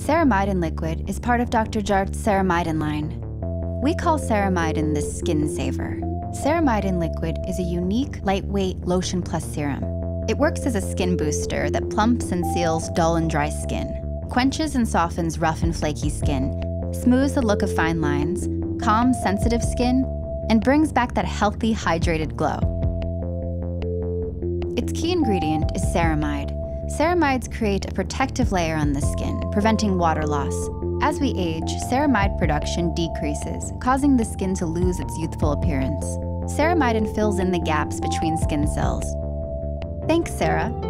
Ceramidin liquid is part of Dr. Jart's Ceramidin line. We call Ceramidin the skin saver. Ceramidin liquid is a unique, lightweight lotion plus serum. It works as a skin booster that plumps and seals dull and dry skin, quenches and softens rough and flaky skin, smooths the look of fine lines, calms sensitive skin, and brings back that healthy, hydrated glow. Its key ingredient is ceramide. Ceramides create a protective layer on the skin, preventing water loss. As we age, ceramide production decreases, causing the skin to lose its youthful appearance. Ceramidin fills in the gaps between skin cells. Thanks, Sarah.